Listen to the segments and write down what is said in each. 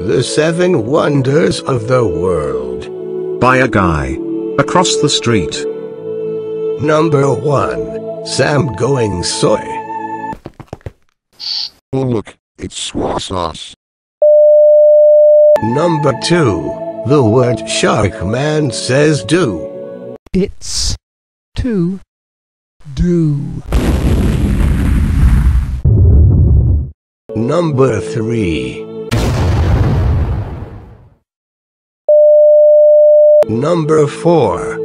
The Seven Wonders of the World. By a guy. Across the street. Number 1. Sam going soy. Oh look, it's swa sauce. Number 2. The word shark man says do. It's to do. Number 3. Number 4.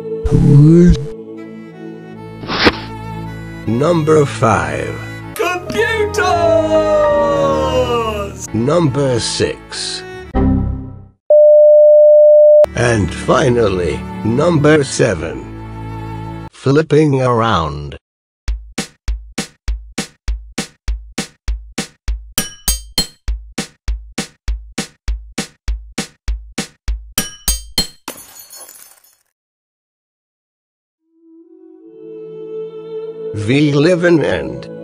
Number 5. Computers! Number 6. And finally, number 7. Flipping around. We live and end.